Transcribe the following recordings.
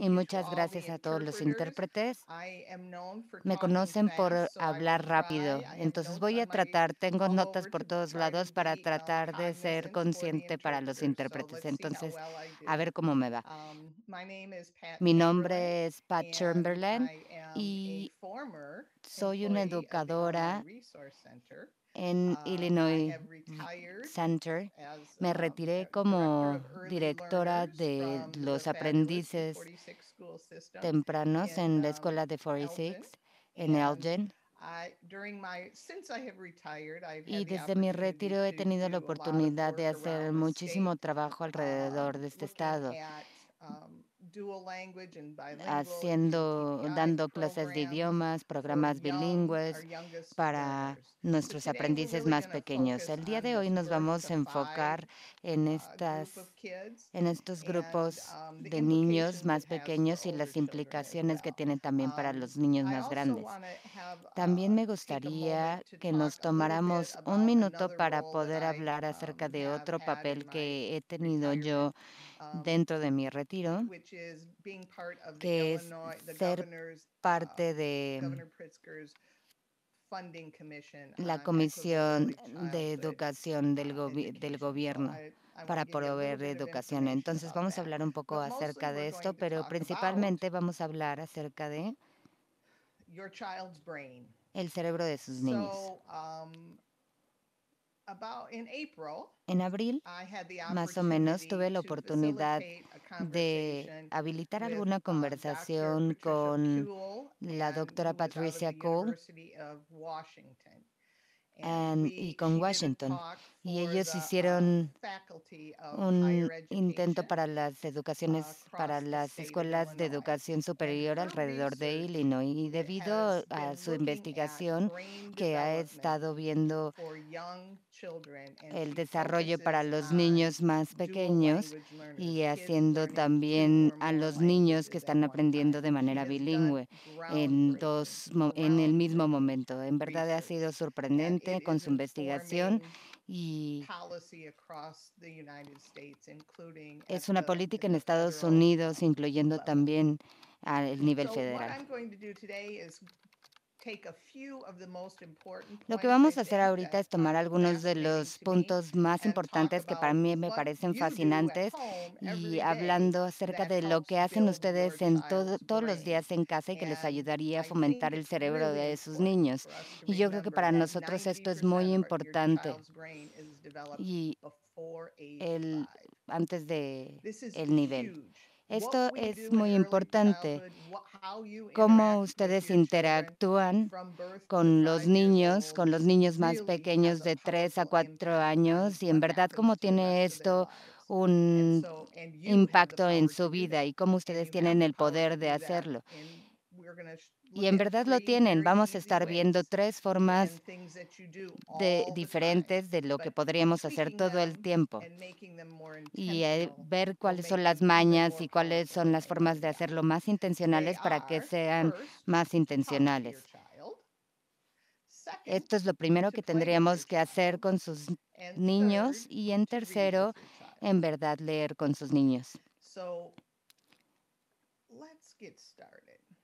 Y muchas gracias a todos los intérpretes. Me conocen por hablar rápido, entonces voy a tratar, tengo notas por todos lados para tratar de ser consciente para los intérpretes, entonces a ver cómo me va. Mi nombre es Pat Chamberlain y soy una educadora en Illinois Center. Me retiré como directora de los aprendices tempranos en la escuela de 46 en Elgin. Y desde mi retiro he tenido la oportunidad de hacer muchísimo trabajo alrededor de este estado haciendo, dando clases de idiomas, programas bilingües para nuestros aprendices más pequeños. El día de hoy nos vamos a enfocar en, estas, en estos grupos um, de niños más pequeños y las implicaciones que tienen también para Um, los niños más grandes. También me gustaría que nos tomáramos un minuto para poder hablar acerca de otro papel que he tenido yo um, dentro de mi retiro, que es ser parte de la Comisión de Educación del, gobi- del Gobierno para proveer educación. Entonces vamos a hablar un poco acerca de esto, pero principalmente vamos a hablar acerca de el cerebro de sus niños. Um, En abril, más o menos, tuve la oportunidad de habilitar alguna conversación con la doctora Patricia Cole and- y con Washington. Y ellos hicieron un intento para las educaciones, para las escuelas de educación superior alrededor de Illinois. Y debido a su investigación que ha estado viendo el desarrollo para los niños más pequeños y haciendo también a los niños que están aprendiendo de manera bilingüe en, dos, en el mismo momento. En verdad ha sido sorprendente con su investigación y es una política en Estados Unidos, incluyendo también al nivel federal. Lo que vamos a hacer ahorita es tomar algunos de los puntos más importantes que para mí me parecen fascinantes y hablando acerca de lo que hacen ustedes en todo- todos los días en casa y que les ayudaría a fomentar el cerebro de sus niños. Y yo creo que para nosotros esto es muy importante. Y el, antes de el nivel. Esto es muy importante, cómo ustedes interactúan con los niños, con los niños más pequeños de 3 a 4 años y en verdad cómo tiene esto un impacto en su vida y cómo ustedes tienen el poder de hacerlo. Y en verdad lo tienen. Vamos a estar viendo tres formas de, diferentes de lo que podríamos hacer todo el tiempo y eh, ver cuáles son las mañas y cuáles son las formas de hacerlo más intencionales para que sean más intencionales. Esto es lo primero que tendríamos que hacer con sus niños y en tercero, en verdad leer con sus niños.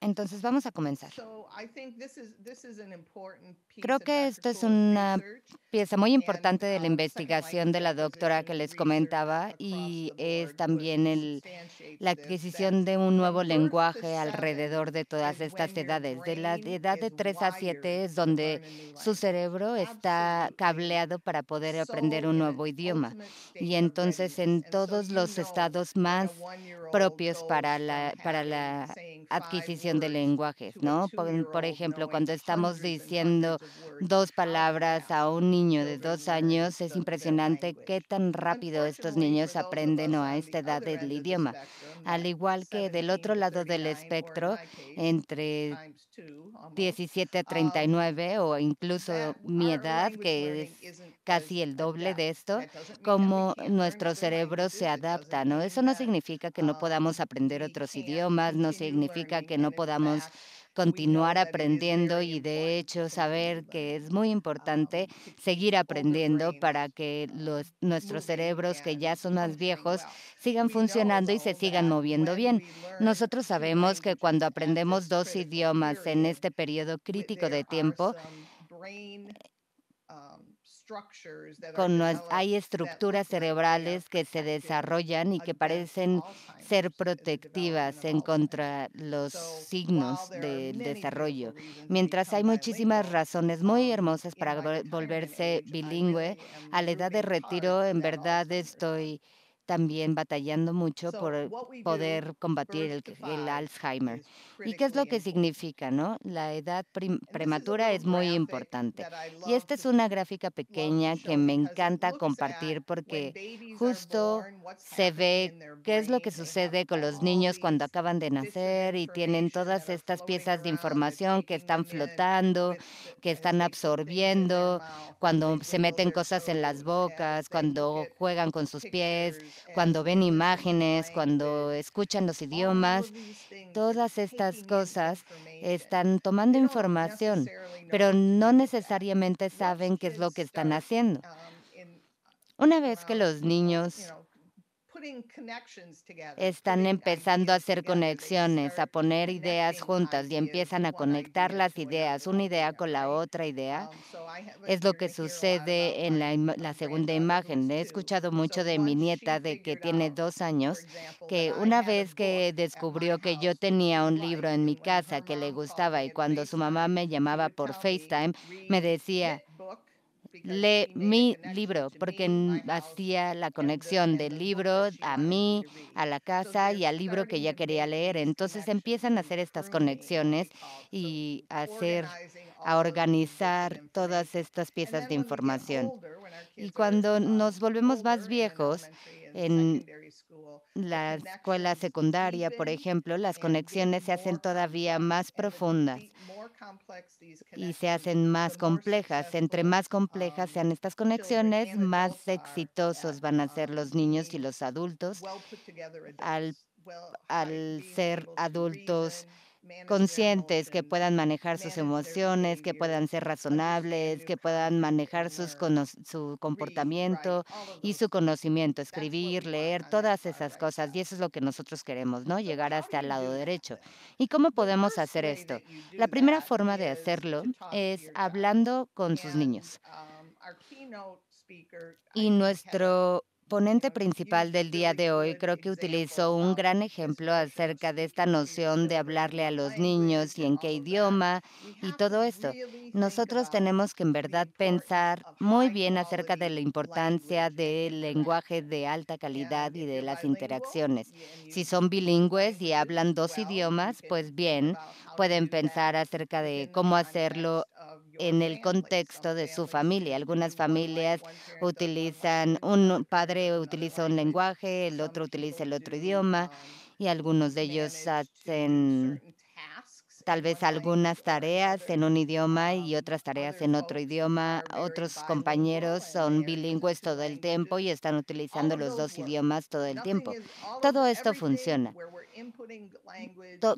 Entonces vamos a comenzar. Creo que esto es una pieza muy importante de la investigación de la doctora que les comentaba y es también el, la adquisición de un nuevo lenguaje alrededor de todas estas edades. De la edad de 3 a 7 es donde su cerebro está cableado para poder aprender un nuevo idioma. Y entonces en todos los estados más propios para la, para la adquisición de lenguajes, ¿no? Por, por ejemplo, cuando estamos diciendo dos palabras a un niño de dos años, es impresionante qué tan rápido estos niños aprenden o a esta edad del idioma. Al igual que del otro lado del espectro, entre 17 a 39 o incluso mi edad, que es casi el doble de esto, cómo nuestro cerebro se adapta, ¿no? Eso no significa que no podamos aprender otros idiomas, no significa que no podamos continuar aprendiendo y de hecho saber que es muy importante seguir aprendiendo para que los, nuestros cerebros que ya son más viejos sigan funcionando y se sigan moviendo bien. Nosotros sabemos que cuando aprendemos dos idiomas en este periodo crítico de tiempo, con, hay estructuras cerebrales que se desarrollan y que parecen ser protectivas en contra los signos del desarrollo. Mientras hay muchísimas razones muy hermosas para volverse bilingüe, a la edad de retiro en verdad estoy también batallando mucho por poder combatir el, Alzheimer. ¿Y qué es lo que significa? no? La edad prematura es muy importante. Y esta es una gráfica pequeña que me encanta compartir porque justo se ve qué es lo que sucede con los niños cuando acaban de nacer y tienen todas estas piezas de información que están flotando, que están absorbiendo, cuando se meten cosas en las bocas, cuando juegan con sus pies, cuando ven imágenes, cuando escuchan los idiomas, todas estas cosas están tomando información, pero no necesariamente saben qué es lo que están haciendo. Una vez que los niños están empezando a hacer conexiones, a poner ideas juntas y empiezan a conectar las ideas, una idea con la otra idea. Um, es lo que sucede en la, segunda imagen. He escuchado mucho de mi nieta, de que tiene dos años, que una vez que descubrió que yo tenía un libro en mi casa que le gustaba y cuando su mamá me llamaba por FaceTime, me decía, lee mi libro, porque hacía la conexión del libro a mí, a la casa y al libro que ella quería leer. Entonces empiezan a hacer estas conexiones y a hacer, a organizar todas estas piezas de información. Y cuando nos volvemos más viejos, en la escuela secundaria, por ejemplo, las conexiones se hacen todavía más profundas y se hacen más complejas. Entre más complejas sean estas conexiones, más exitosos van a ser los niños y los adultos al, al ser adultos conscientes, que puedan manejar sus emociones, que puedan ser razonables, que puedan manejar sus su comportamiento y su conocimiento, escribir, leer, todas esas cosas. Y eso es lo que nosotros queremos, ¿no? Llegar hasta el lado derecho. ¿Y cómo podemos hacer esto? La primera forma de hacerlo es hablando con sus niños. Y nuestro ponente principal del día de hoy creo que utilizó un gran ejemplo acerca de esta noción de hablarle a los niños y en qué idioma y todo esto. Nosotros tenemos que en verdad pensar muy bien acerca de la importancia del lenguaje de alta calidad y de las interacciones. Si son bilingües y hablan dos idiomas, pues bien, pueden pensar acerca de cómo hacerlo en el contexto de su familia. Algunas familias utilizan, un padre utiliza un lenguaje, el otro utiliza el otro idioma y algunos de ellos hacen tal vez algunas tareas en un idioma y otras tareas en otro idioma. Otros compañeros son bilingües todo el tiempo y están utilizando los dos idiomas todo el tiempo. Todo esto funciona.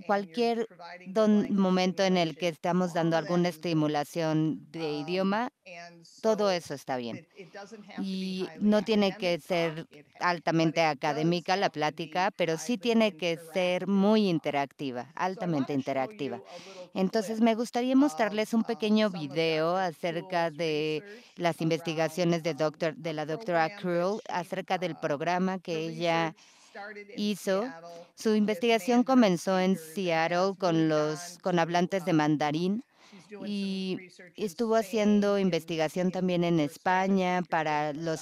Cualquier momento en el que estamos dando alguna estimulación de um, idioma, todo eso está bien. Y no tiene que ser altamente académica la plática, pero sí tiene que ser muy interactiva, altamente interactiva. Entonces, me gustaría mostrarles un pequeño video acerca de las investigaciones de, doctor, de la doctora Krull, acerca del programa que ella hizo. Su investigación comenzó en Seattle con los con hablantes de mandarín y estuvo haciendo investigación también en España para los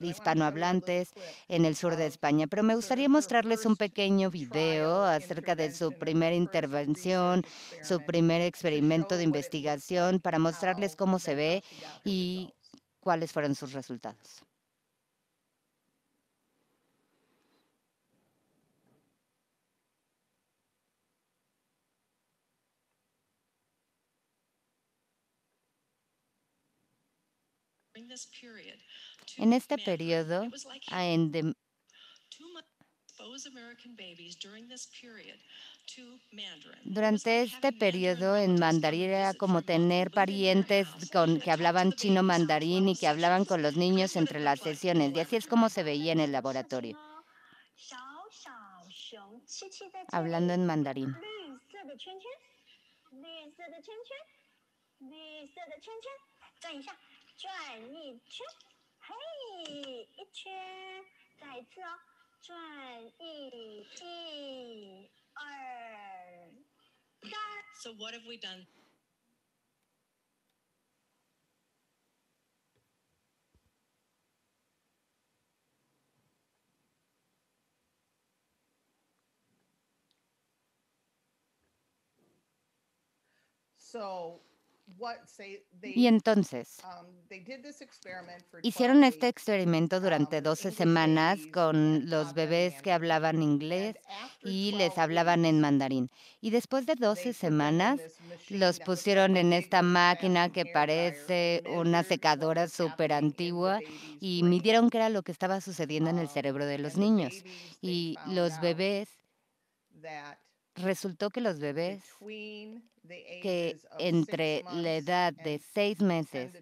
hispanohablantes en el sur de España. Pero me gustaría mostrarles un pequeño video acerca de su primera intervención, su primer experimento de investigación, para mostrarles cómo se ve y cuáles fueron sus resultados. En este periodo, Durante este periodo en mandarín era como tener parientes con, que hablaban chino mandarín y que hablaban con los niños entre las sesiones. Y así es como se veía en el laboratorio. Hablando en mandarín. 转一圈，嘿，一圈，再一次哦，转一，一，二，三。So what have we done? So Y entonces, um, hicieron este experimento durante um, 12 semanas con los bebés que hablaban inglés y les hablaban en mandarín. Y después de 12 semanas, los pusieron en esta máquina que parece una secadora súper antigua y midieron qué era lo que estaba sucediendo en el um, cerebro de los niños. Y los bebés, resultó que los bebés que entre la edad de seis meses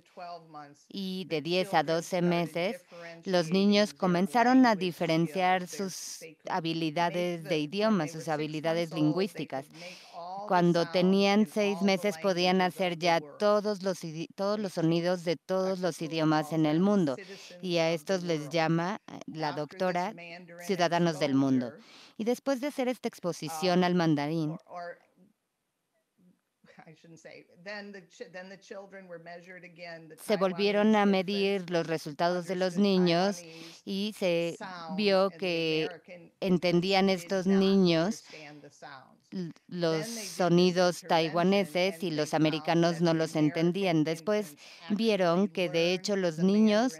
y de 10 a 12 meses, los niños comenzaron a diferenciar sus habilidades de idioma, sus habilidades lingüísticas. Cuando tenían seis meses podían hacer ya todos los, todos los sonidos de todos los idiomas en el mundo. Y a estos les llama eh, la doctora ciudadanos del mundo. Y después de hacer esta exposición al mandarín, se volvieron a medir los resultados de los niños y se vio que entendían estos niños los sonidos taiwaneses y los americanos no los entendían. Después vieron que de hecho los niños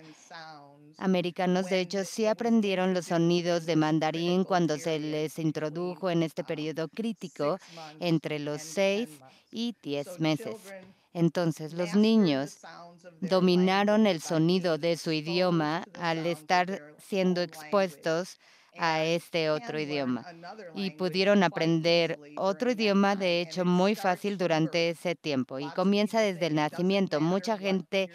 americanos, de hecho, sí aprendieron los sonidos de mandarín cuando se les introdujo en este periodo crítico entre los seis y diez meses. Entonces, los niños dominaron el sonido de su idioma al estar siendo expuestos a este otro idioma y pudieron aprender otro idioma de hecho muy fácil durante ese tiempo y comienza desde el nacimiento. Mucha gente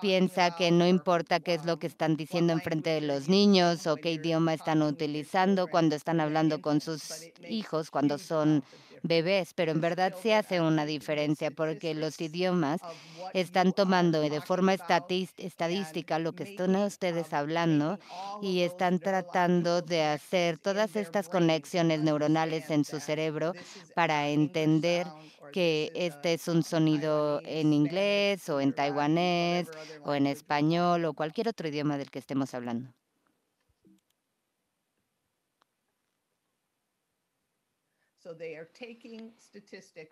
piensa que no importa qué es lo que están diciendo en frente de los niños o qué idioma están utilizando cuando están hablando con sus hijos, cuando son bebés, pero en verdad sí hace una diferencia porque los idiomas están tomando de forma estadística lo que están ustedes hablando y están tratando de hacer todas estas conexiones neuronales en su cerebro para entender que este es un sonido en inglés o en taiwanés o en español o cualquier otro idioma del que estemos hablando.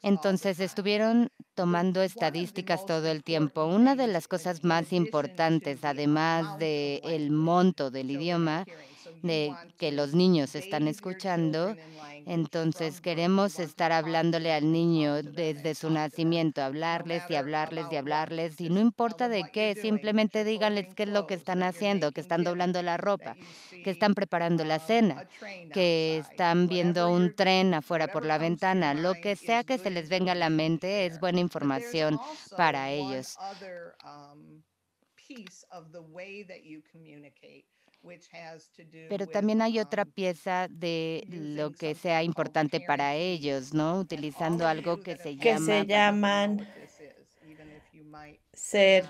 Entonces estuvieron tomando estadísticas todo el tiempo. Una de las cosas más importantes, además del el monto del idioma, de que los niños están escuchando, entonces queremos estar hablándole al niño desde su nacimiento, hablarles y hablarles y hablarles, y no importa de qué, simplemente díganles qué es lo que están haciendo, que están doblando la ropa, que están preparando la cena, que están viendo un tren afuera por la ventana, lo que sea que se les venga a la mente es buena información para ellos. Pero también hay otra pieza de lo que sea importante para ellos, ¿no? Utilizando algo que se que se llaman ser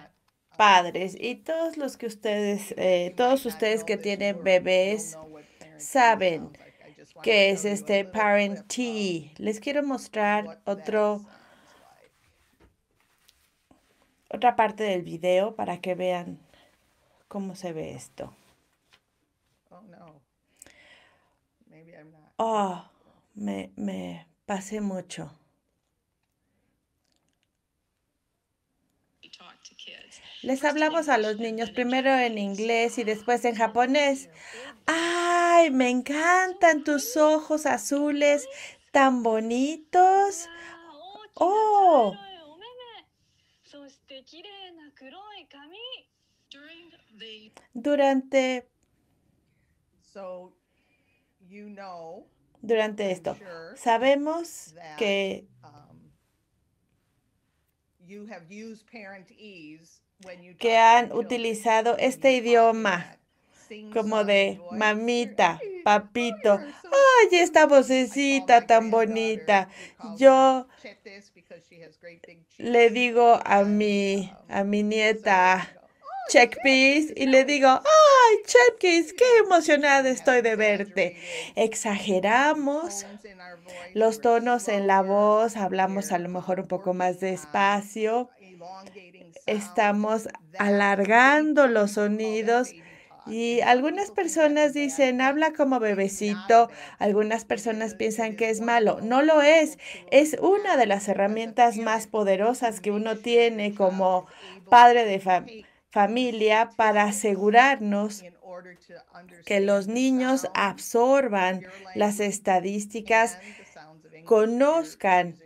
padres. Y todos los que ustedes, eh, todos ustedes que tienen bebés saben que es este Parent. Les quiero mostrar otro, otra parte del video para que vean cómo se ve esto. Oh, me, me pasé mucho. Les hablamos a los niños primero en inglés y después en japonés. ¡Ay, me encantan tus ojos azules tan bonitos! ¡Oh! Durante durante esto. Sabemos que, um, que han utilizado este idioma como de mamita, Ay, papito. Ay, esta vocecita tan bonita. Yo le digo a And mi, um, a mi nieta oh, Checkpiece y le digo, ay, Checkpiece, qué emocionada estoy de verte. Exageramos los tonos en la voz, hablamos a lo mejor un poco más despacio, estamos alargando los sonidos y algunas personas dicen, habla como bebecito, algunas personas piensan que es malo. No lo es, es una de las herramientas más poderosas que uno tiene como padre de fa- take the familia para asegurarnos que los niños absorban las estadísticas, conozcan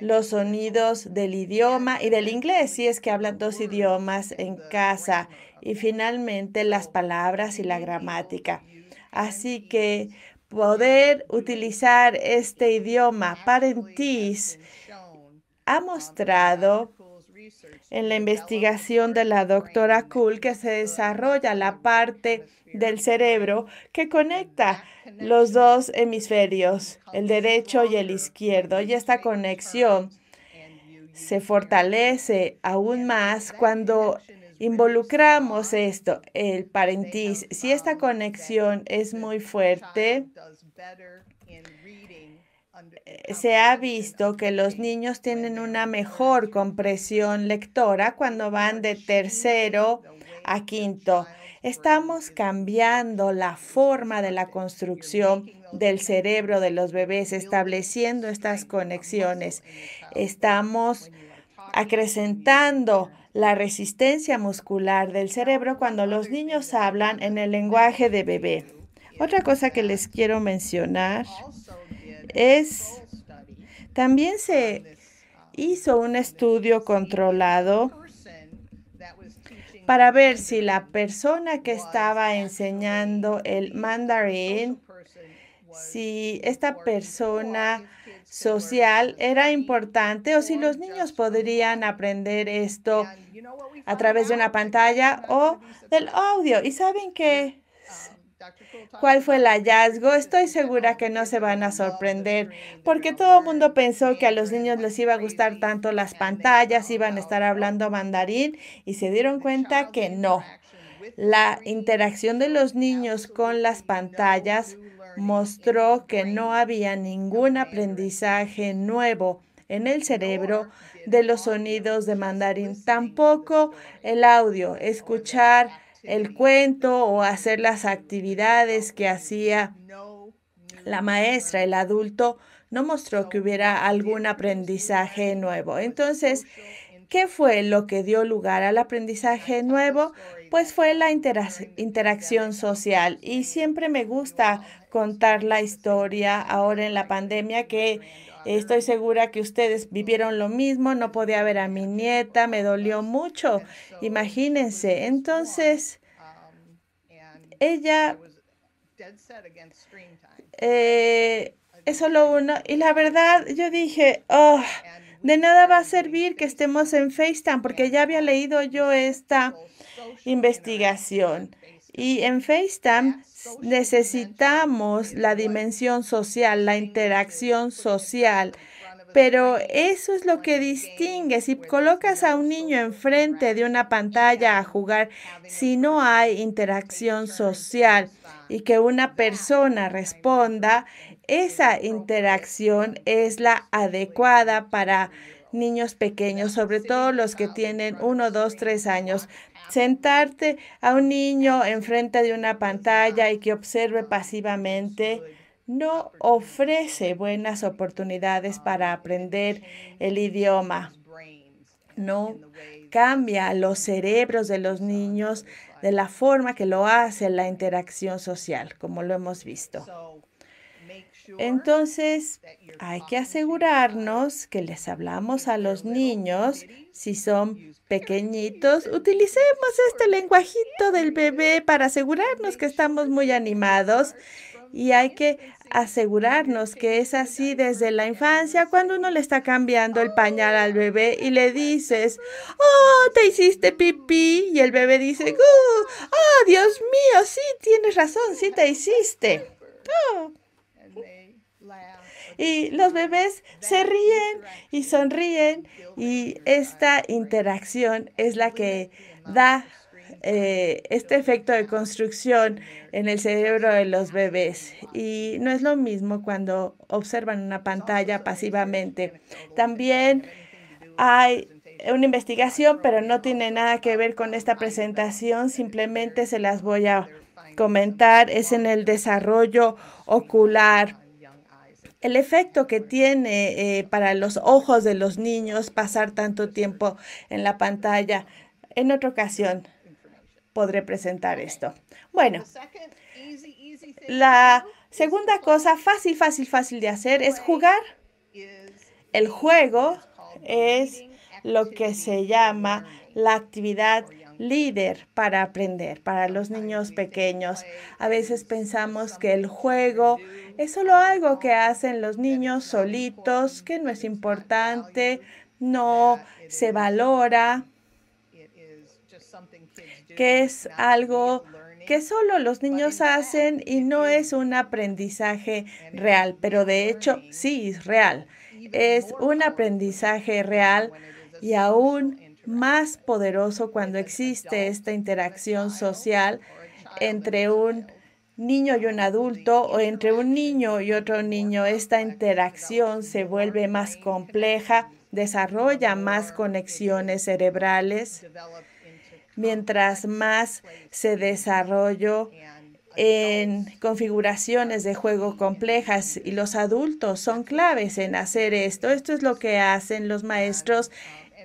los sonidos del idioma y del inglés, si es que hablan dos idiomas en casa, y finalmente las palabras y la gramática. Así que poder utilizar este idioma parentis ha mostrado en la investigación de la doctora Cool que se desarrolla la parte del cerebro que conecta los dos hemisferios, el derecho y el izquierdo. Y esta conexión se fortalece aún más cuando involucramos esto, el parentis. Si esta conexión es muy fuerte, se ha visto que los niños tienen una mejor compresión lectora cuando van de tercero a quinto. Estamos cambiando la forma de la construcción del cerebro de los bebés, estableciendo estas conexiones. Estamos acrecentando la resistencia muscular del cerebro cuando los niños hablan en el lenguaje de bebé. Otra cosa que les quiero mencionar es, también se hizo un estudio controlado para ver si la persona que estaba enseñando el mandarín, si esta persona social era importante o si los niños podrían aprender esto a través de una pantalla o del audio. ¿Y saben That qué? um, Dr. Cool talks ¿Cuál fue el hallazgo? Estoy segura que no se van a sorprender porque todo el mundo pensó que a los Mandarin niños les iba a gustar tanto las pantallas, iban a estar hablando mandarín y se dieron cuenta que no. La interacción de los niños con las pantallas mostró que no había ningún aprendizaje nuevo en el cerebro de los sonidos de mandarín, tampoco el audio, escuchar el cuento o hacer las actividades que hacía la maestra, el adulto, no mostró que hubiera algún aprendizaje nuevo. Entonces, ¿qué fue lo que dio lugar al aprendizaje nuevo? Pues fue la interacción social. Y siempre me gusta contar la historia ahora en la pandemia que estoy segura que ustedes vivieron lo mismo. No podía ver a mi nieta, me dolió mucho. Imagínense. Entonces, ella eh, es solo uno. Y la verdad, yo dije, oh, de nada va a servir que estemos en FaceTime porque ya había leído yo esta investigación. Y en FaceTime Necesitamos la dimensión social, la interacción social. Pero eso es lo que distingue. Si colocas a un niño enfrente de una pantalla a jugar, si no hay interacción social y que una persona responda, esa interacción es la adecuada para niños pequeños, sobre todo los que tienen front of a uno, dos, screen tres to años. Sentarte a un niño enfrente de una pantalla y que observe pasivamente no ofrece buenas oportunidades para aprender el idioma. No cambia los cerebros de los niños de la forma que lo hace la interacción social, como lo hemos visto. Entonces, hay que asegurarnos que les hablamos a los niños, si son pequeñitos, utilicemos este lenguajito del bebé para asegurarnos que estamos muy animados y hay que asegurarnos que es así desde la infancia cuando uno le está cambiando el pañal al bebé y le dices, oh, te hiciste pipí y el bebé dice, oh, oh Dios mío, sí, tienes razón, sí te hiciste. Oh. Y los bebés se ríen y sonríen y esta interacción es la que da eh, este efecto de construcción en el cerebro de los bebés. Y no es lo mismo cuando observan una pantalla pasivamente. También hay una investigación, pero no tiene nada que ver con esta presentación. Simplemente se las voy a comentar. Es en el desarrollo ocular el efecto que tiene eh, para los ojos de los niños pasar tanto tiempo en la pantalla. En otra ocasión podré presentar esto. Bueno, la segunda cosa fácil, fácil, fácil de hacer es jugar. El juego es lo que se llama la actividad líder para aprender, para los niños pequeños. A veces pensamos que el juego es solo algo que hacen los niños solitos, que no es importante, no se valora, que es algo que solo los niños hacen y no es un aprendizaje real, pero de hecho sí es real. Es un aprendizaje real y aún más poderoso cuando existe esta interacción social entre un niño y un adulto o entre un niño y otro niño. Esta interacción se vuelve más compleja, desarrolla más conexiones cerebrales, mientras más se desarrolla en configuraciones de juego complejas y los adultos son claves en hacer esto. Esto es lo que hacen los maestros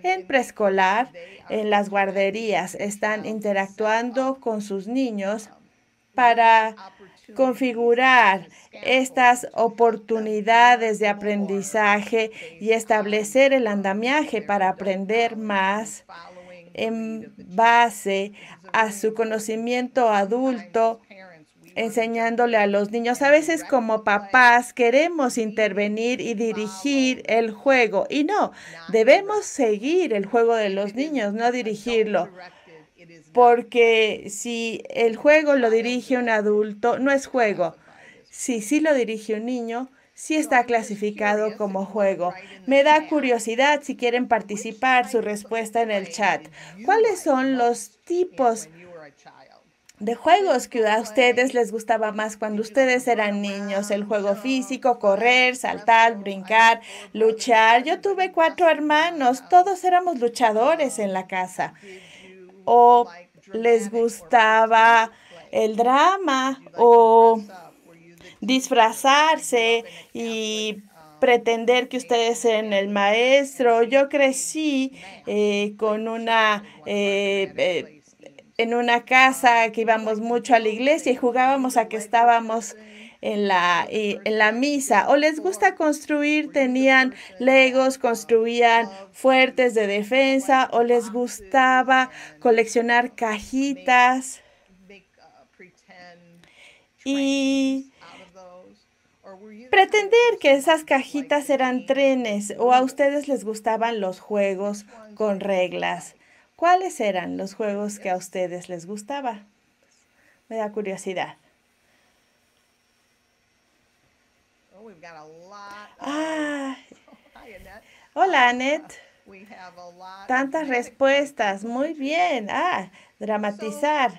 en preescolar, en las guarderías, están interactuando con sus niños para configurar estas oportunidades de aprendizaje y establecer el andamiaje para aprender más en base a su conocimiento adulto enseñándole a los niños. A veces como papás queremos intervenir y dirigir el juego y no, debemos seguir el juego de los niños, no dirigirlo. Porque si el juego lo dirige un adulto, no es juego. Si sí lo dirige un niño, sí está clasificado como juego. Me da curiosidad si quieren participar su respuesta en el chat. ¿Cuáles son los tipos de juegos que a ustedes les gustaba más cuando ustedes eran niños. El juego físico, correr, saltar, brincar, luchar. Yo tuve cuatro hermanos, todos éramos luchadores en la casa. O les gustaba el drama o disfrazarse y pretender que ustedes eran el maestro. Yo crecí eh, con una... Eh, eh, en una casa que íbamos mucho a la iglesia y jugábamos a que estábamos en la, en la misa. O les gusta construir, tenían legos, construían fuertes de defensa, o les gustaba coleccionar cajitas. Y pretender que esas cajitas eran trenes o a ustedes les gustaban los juegos con reglas. ¿Cuáles eran los juegos que a ustedes les gustaba? Me da curiosidad. Ah, hola, Annette. Tantas respuestas. Muy bien. Ah, dramatizar.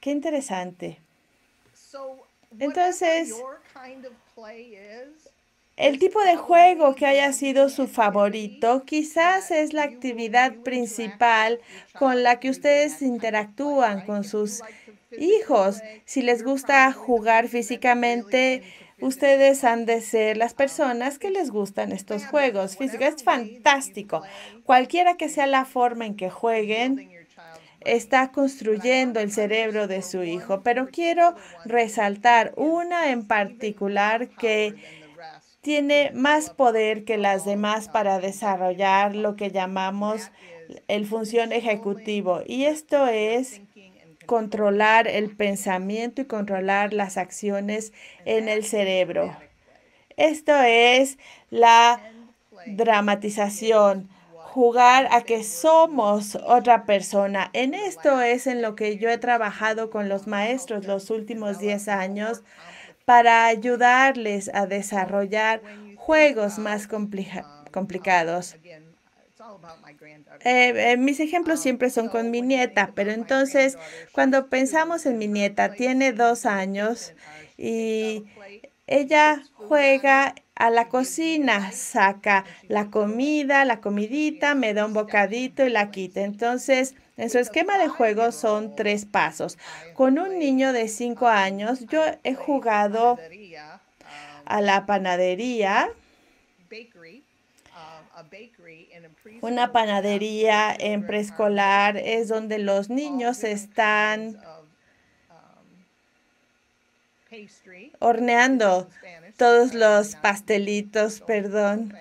Qué interesante. Entonces, el tipo de juego que haya sido su favorito quizás es la actividad principal con la que ustedes interactúan con sus hijos. Si les gusta jugar físicamente, ustedes han de ser las personas que les gustan estos juegos físicos. Es fantástico. Cualquiera que sea la forma en que jueguen, está construyendo el cerebro de su hijo. Pero quiero resaltar una en particular que tiene más poder que las demás para desarrollar lo que llamamos el función ejecutivo. Y esto es controlar el pensamiento y controlar las acciones en el cerebro. Esto es la dramatización, jugar a que somos otra persona. En esto es en lo que yo he trabajado con los maestros los últimos 10 años para ayudarles a desarrollar juegos más complicados. Eh, eh, mis ejemplos siempre son con mi nieta, pero entonces cuando pensamos en mi nieta, tiene dos años y ella juega a la cocina, saca la comida, la comidita, me da un bocadito y la quita. Entonces, en su esquema de juego son tres pasos. Con un niño de cinco años, yo he jugado a la panadería una panadería en preescolar es donde los niños están horneando todos los pastelitos, perdón.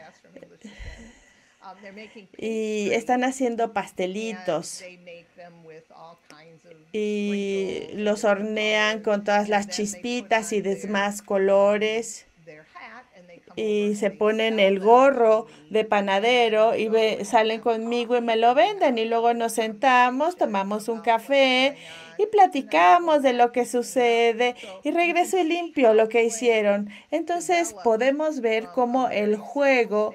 Y están haciendo pastelitos. Y los hornean con todas las chispitas y demás colores. y se ponen el gorro de panadero y salen conmigo y me lo venden. Y luego nos sentamos, tomamos un café y platicamos de lo que sucede. Y regreso y limpio lo que hicieron. Entonces podemos ver cómo el juego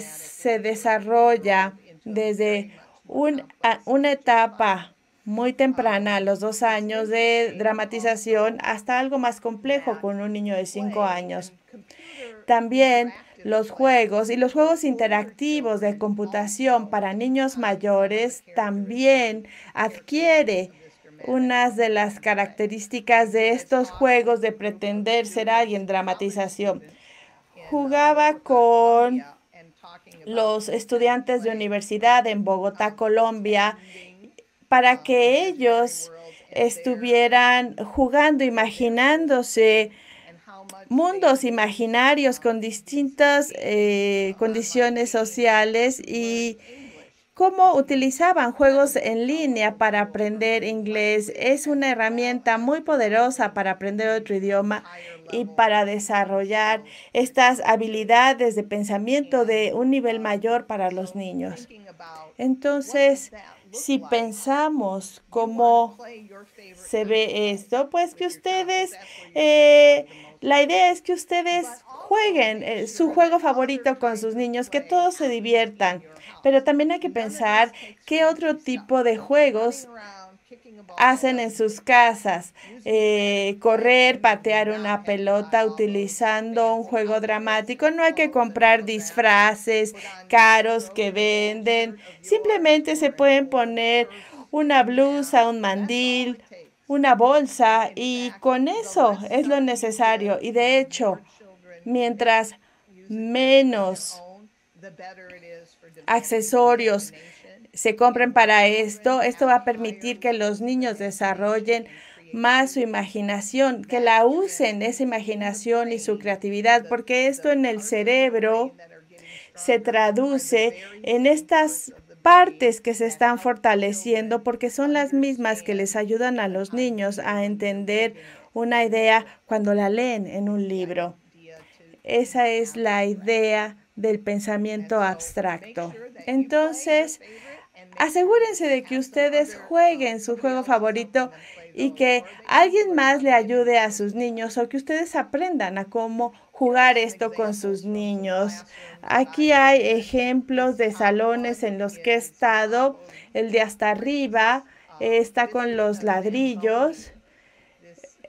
se desarrolla desde una etapa muy temprana, los dos años de dramatización, hasta algo más complejo con un niño de cinco años. También los juegos y los juegos interactivos de computación para niños mayores también adquiere unas de las características de estos juegos de pretender ser alguien dramatización. Jugaba con los estudiantes de universidad en Bogotá, Colombia, para que ellos estuvieran jugando, imaginándose mundos imaginarios con distintas eh, condiciones sociales y cómo utilizaban juegos en línea para aprender inglés. Es una herramienta muy poderosa para aprender otro idioma y para desarrollar estas habilidades de pensamiento de un nivel mayor para los niños. Entonces, si pensamos cómo se ve esto, pues que ustedes eh, la idea es que ustedes jueguen eh, su juego favorito con sus niños, que todos se diviertan. Pero también hay que pensar qué otro tipo de juegos hacen en sus casas. Eh, correr, patear una pelota utilizando un juego dramático. No hay que comprar disfraces caros que venden. Simplemente se pueden poner una blusa, un mandil, una bolsa y con eso es lo necesario. Y de hecho, mientras menos accesorios se compren para esto, esto va a permitir que los niños desarrollen más su imaginación, que la usen esa imaginación y su creatividad, porque esto en el cerebro se traduce en estas partes que se están fortaleciendo porque son las mismas que les ayudan a los niños a entender una idea cuando la leen en un libro. Esa es la idea del pensamiento abstracto. Entonces, asegúrense de que ustedes jueguen su juego favorito y que alguien más le ayude a sus niños o que ustedes aprendan a cómo jugar esto con sus niños. Aquí hay ejemplos de salones en los que he estado. El de hasta arriba está con los ladrillos.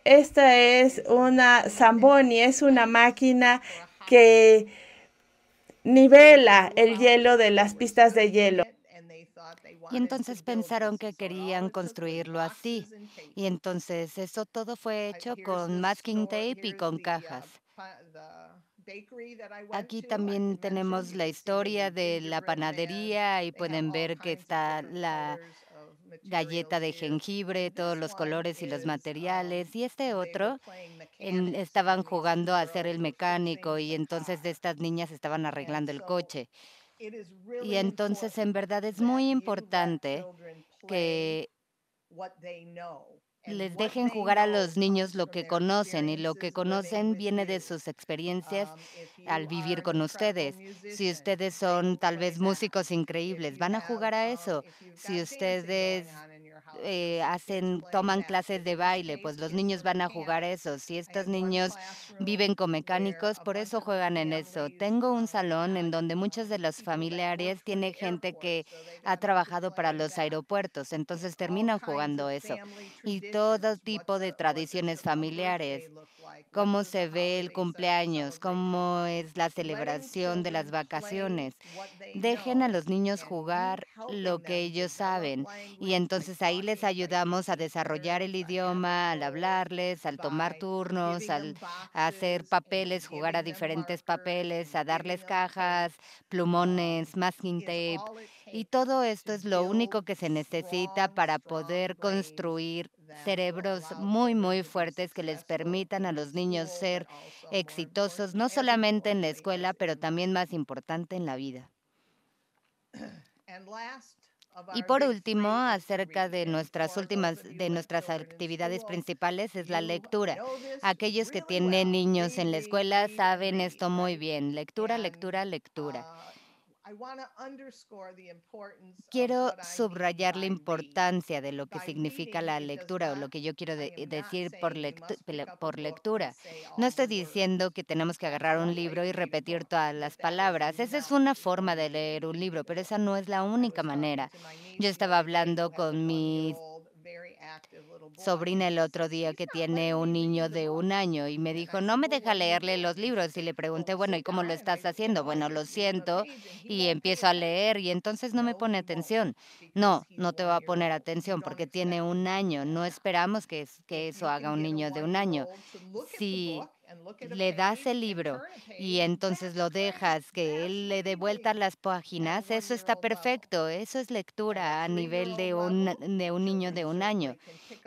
Esta es una Zamboni, es una máquina que nivela el hielo de las pistas de hielo. Y entonces pensaron que querían construirlo así. Y entonces eso todo fue hecho con masking tape y con cajas. Aquí también tenemos la historia de la panadería y pueden ver que está la galleta de jengibre, todos los colores y los materiales. Y este otro estaban jugando a ser el mecánico y entonces de estas niñas estaban arreglando el coche. Y entonces en verdad es muy importante que les dejen jugar a los niños lo que conocen y lo que conocen viene de sus experiencias al vivir con ustedes. Si ustedes son tal vez músicos increíbles, van a jugar a eso. Si ustedes eh, hacen, toman clases de baile, pues los niños van a jugar eso. Si estos niños viven con mecánicos, por eso juegan en eso. Tengo un salón en donde muchos de los familiares tienen gente que ha trabajado para los aeropuertos, entonces terminan jugando eso. Y todo tipo de tradiciones familiares, cómo se ve el cumpleaños, cómo es la celebración de las vacaciones. Dejen a los niños jugar lo que ellos saben y entonces ahí les ayudamos a desarrollar el idioma, al hablarles, al tomar turnos, al hacer papeles, jugar a diferentes papeles, a darles cajas, plumones, masking tape. Y todo esto es lo único que se necesita para poder construir cerebros muy, muy fuertes que les permitan a los niños ser exitosos, no solamente en la escuela, pero también más importante en la vida. Y por último, acerca de nuestras últimas, de nuestras actividades principales es la lectura. Aquellos que tienen niños en la escuela saben esto muy bien. Lectura, lectura, lectura. Quiero subrayar la importancia de lo que significa la lectura o lo que yo quiero decir por, lectu por lectura. No estoy diciendo que tenemos que agarrar un libro y repetir todas las palabras. Esa es una forma de leer un libro, pero esa no es la única manera. Yo estaba hablando con mis sobrina el otro día que tiene un niño de un año y me dijo, no me deja leerle los libros. Y le pregunté, bueno, ¿y cómo lo estás haciendo? Bueno, lo siento y empiezo a leer y entonces no me pone atención. No, no te va a poner atención porque tiene un año. No esperamos que, que eso haga un niño de un año. Si le das el libro y entonces lo dejas que él le dé vuelta las páginas, eso está perfecto, eso es lectura a nivel de un, de un niño de un año.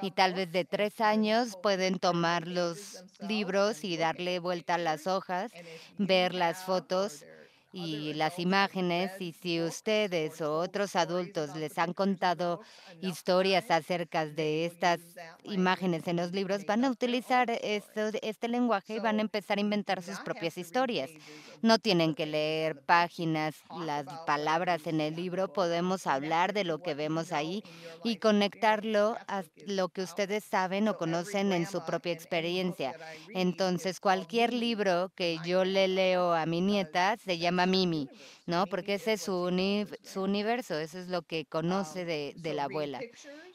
Y tal vez de tres años pueden tomar los libros y darle vuelta a las hojas, ver las fotos y las imágenes y si ustedes o otros adultos les han contado historias acerca de estas imágenes en los libros, van a utilizar este lenguaje y van a empezar a inventar sus propias historias. No tienen que leer páginas, las palabras en el libro, podemos hablar de lo que vemos ahí y conectarlo a lo que ustedes saben o conocen en su propia experiencia. Entonces, cualquier libro que yo le leo a mi nieta se llama Mimi, ¿no? Porque ese es su, uni su universo, eso es lo que conoce de, de la abuela.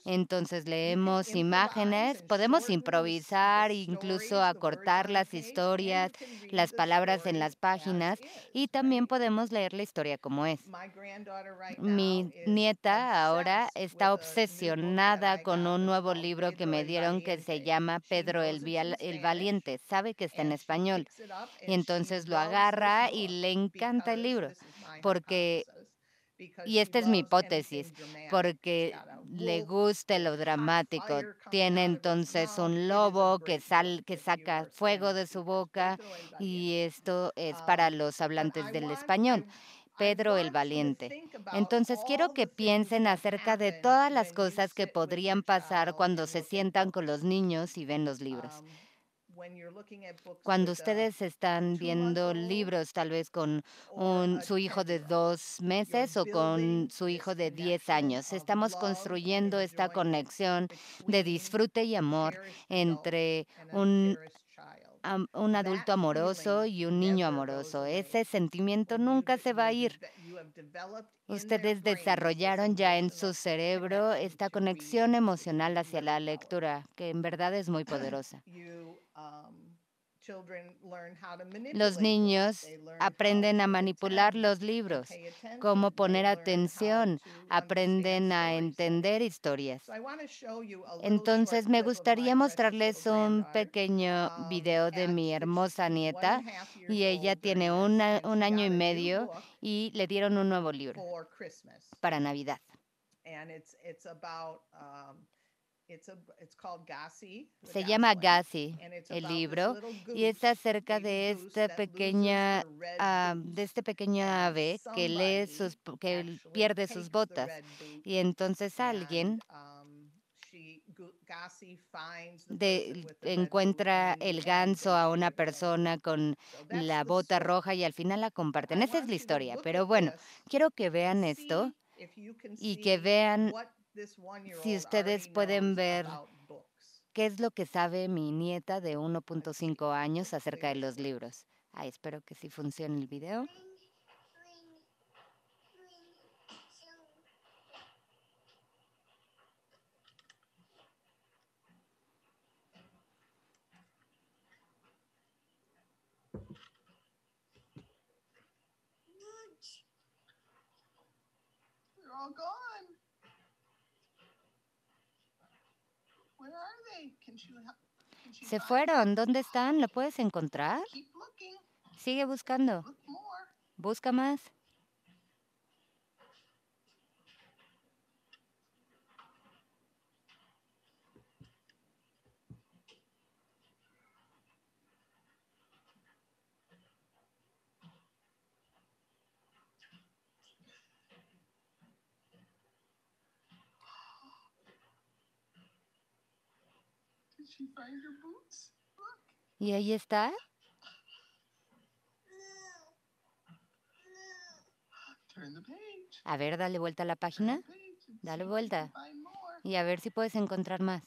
Entonces leemos imágenes, podemos improvisar, incluso acortar las historias, las palabras en las páginas y también podemos leer la historia como es. Mi nieta ahora está obsesionada con un nuevo libro que me dieron que se llama Pedro el, Vial, el Valiente. Sabe que está en español. Y entonces lo agarra y le encanta el libro porque y esta es mi hipótesis, porque le gusta lo dramático. Tiene entonces un lobo que, sal, que saca fuego de su boca y esto es para los hablantes del español. Pedro el Valiente. Entonces quiero que piensen acerca de todas las cosas que podrían pasar cuando se sientan con los niños y ven los libros. Cuando ustedes están viendo libros, tal vez con un, su hijo de dos meses o con su hijo de diez años, estamos construyendo esta conexión de disfrute y amor entre un un adulto amoroso y un niño amoroso. Ese sentimiento nunca se va a ir. Ustedes desarrollaron ya en su cerebro esta conexión emocional hacia la lectura, que en verdad es muy poderosa. Los niños aprenden a manipular los libros, cómo poner atención, aprenden a entender historias. Entonces me gustaría mostrarles un pequeño video de mi hermosa nieta y ella tiene un año y medio y le dieron un nuevo libro para Navidad. Se llama Gassi el libro y es acerca de esta pequeña ah, de este pequeño ave que lee sus que pierde sus botas y entonces alguien de, red encuentra el ganso a una persona con la bota roja y al final la comparten. Esa es la historia. Pero bueno, quiero que and vean esto y que vean si ustedes pueden ver qué es lo que sabe mi nieta de 1.5 años acerca de los libros. Ay, espero que sí funcione el video. Se fueron. ¿Dónde están? ¿Lo puedes encontrar? Sigue buscando. Busca más. ¿Y ahí está? A ver, dale vuelta a la página Dale vuelta. y a ver si puedes encontrar más.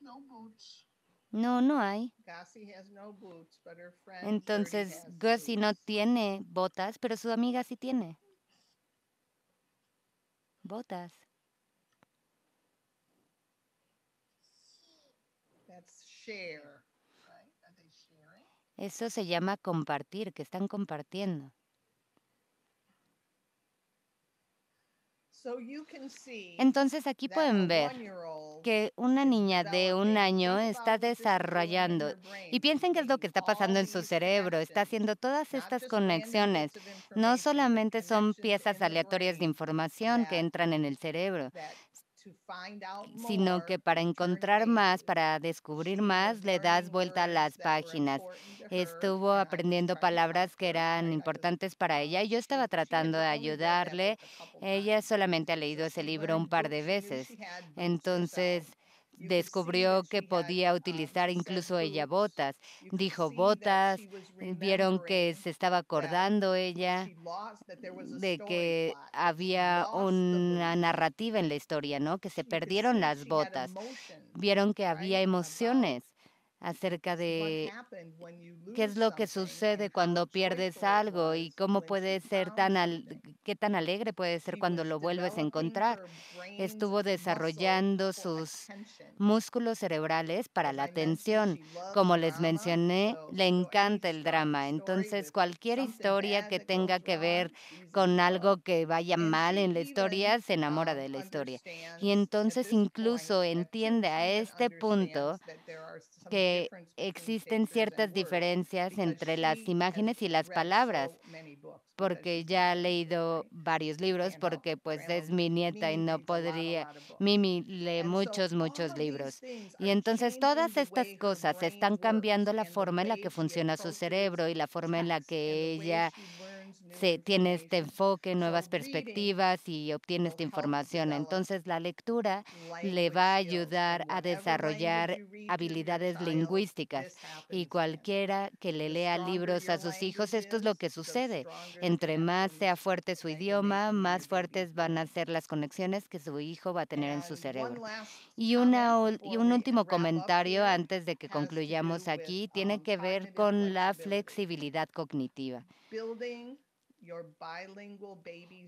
No boots. No, hay. Entonces, Gussie no tiene botas, pero su amiga sí tiene. Botas. That's share, right? Are they sharing? Eso se llama compartir, que están compartiendo. Entonces aquí pueden ver que una niña de un año está desarrollando. Y piensen qué es lo que está pasando en su cerebro. Está haciendo todas estas conexiones. No solamente son piezas aleatorias de información que entran en el cerebro, sino que para encontrar más, para descubrir más, le das vuelta a las páginas. Estuvo aprendiendo palabras que eran importantes para ella y yo estaba tratando de ayudarle. Ella solamente ha leído ese libro un par de veces. Entonces descubrió que podía um, utilizar incluso ella botas. Dijo botas. eh, Vieron que se estaba acordando ella de que había una narrativa en la historia, ¿no? Que se perdieron las botas. Vieron que había emociones acerca de qué es lo que sucede cuando pierdes algo y cómo puede ser tan al- qué tan alegre puede ser cuando lo vuelves a encontrar. Estuvo desarrollando sus músculos cerebrales para la atención. Como les mencioné, le encanta el drama. Entonces, cualquier historia que tenga que ver con algo que vaya mal en la historia, se enamora um, de la historia. Y entonces incluso entiende a este punto understands que existen ciertas diferencias entre las imágenes y las palabras, porque ya ha sensitive, leído varios libros, porque pues es mi nieta y no podría. Mimi lee muchos, muchos libros. Y entonces todas estas cosas están cambiando la forma en la que funciona su cerebro y la forma en la que ella se tiene este enfoque, nuevas perspectivas y obtiene esta información. Entonces la lectura le va a ayudar a desarrollar habilidades lingüísticas. Y cualquiera que le lea libros a sus hijos, esto es lo que sucede. Entre más sea fuerte su idioma, más fuertes van a ser las conexiones que su hijo va a tener en su cerebro. Y, una, y un último comentario antes de que concluyamos aquí tiene um, que ver con la flexibilidad cognitiva.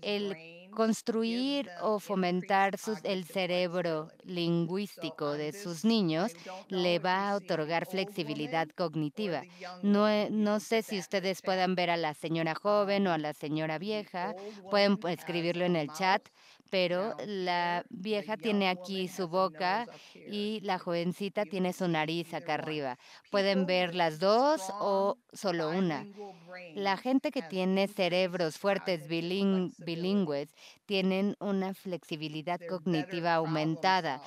El construir o fomentar sus- el cerebro lingüístico de sus niños le va a otorgar flexibilidad cognitiva. No, e- no sé si ustedes puedan ver a la señora joven o a Um, la señora vieja. Pueden escribirlo en el chat, pero la vieja tiene aquí su boca y la jovencita tiene su nariz acá arriba. Pueden ver las dos o solo una. La gente que tiene increased cerebros fuertes bilin- flexibility. bilingües tienen una flexibilidad cognitiva aumentada.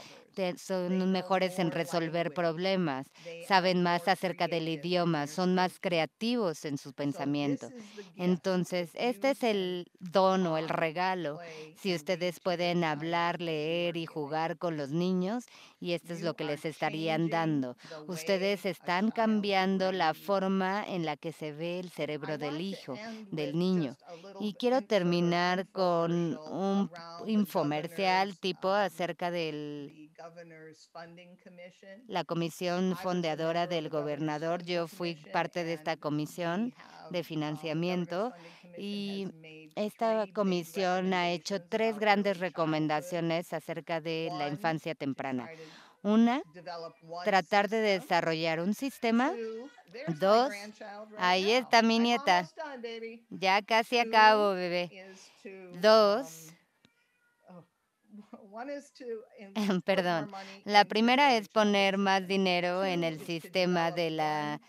Son mejores en resolver problemas, saben más acerca del idioma, son más creativos en su pensamiento. Entonces, este es el don o el regalo. Si ustedes pueden hablar, leer y jugar con los niños, y esto es lo que les estarían dando. Ustedes están cambiando la forma en la que se ve el cerebro del hijo, del niño. Y quiero terminar con un infomercial tipo acerca de la comisión fondeadora del gobernador. Yo fui parte de esta comisión de financiamiento y esta comisión ha hecho tres grandes recomendaciones acerca de la infancia temprana. Una, tratar de desarrollar un sistema. Dos, ahí está mi nieta. Ya casi acabo, bebé. Dos, perdón. La primera es poner más dinero en el sistema de la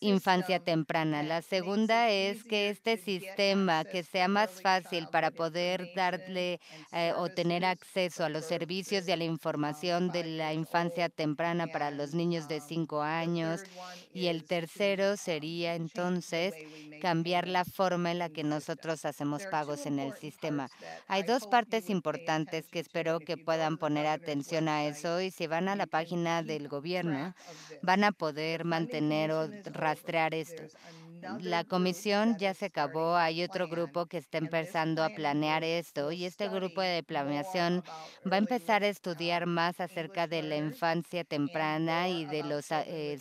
infancia temprana. La segunda es que este sistema que sea más fácil para poder darle eh, o tener acceso a los servicios y a la información de la infancia temprana para los niños de cinco años. Y el tercero sería entonces cambiar la forma en la que nosotros hacemos pagos en el sistema. Hay dos partes importantes que espero que puedan poner atención a eso y si van a la página del gobierno van a poder mantener o rastrear esto. La comisión ya se acabó, hay otro grupo que está empezando a planear esto y este grupo de planeación va a empezar a estudiar más acerca de la infancia temprana y de los, eh,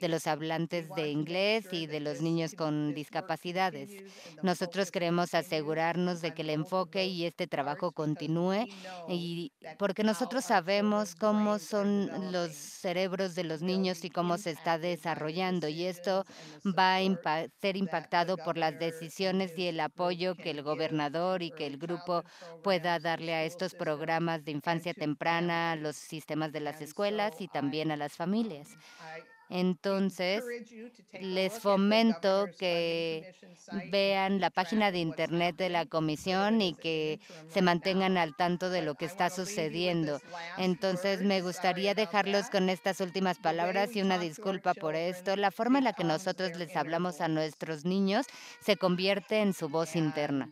de los hablantes de inglés y de los niños con discapacidades. Nosotros queremos asegurarnos de que el enfoque y este trabajo continúe y porque nosotros sabemos cómo son los cerebros de los niños y cómo se está desarrollando y esto va a ser impactado por las decisiones y el apoyo que el gobernador y que el grupo pueda darle a estos programas de infancia temprana, a los sistemas de las escuelas y también a las familias. Entonces, les fomento que vean la página de internet de la comisión y que se mantengan al tanto de lo que está sucediendo. Entonces, me gustaría dejarlos con estas últimas palabras y una disculpa por esto. La forma en la que nosotros les hablamos a nuestros niños se convierte en su voz interna.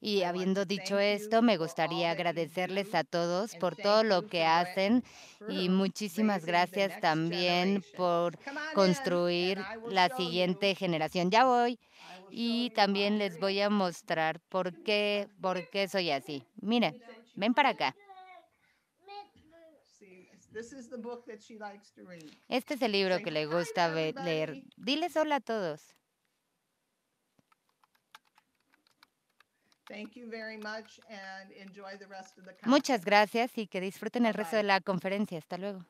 Y habiendo dicho esto, me gustaría agradecerles a todos por todo lo que hacen y muchísimas gracias también por construir la siguiente generación. Ya voy. Y también les voy a mostrar por qué, por qué soy así. Miren, ven para acá. Este es el libro que le gusta leer. Diles hola a todos. Muchas gracias y que disfruten el resto de la conferencia. Hasta luego.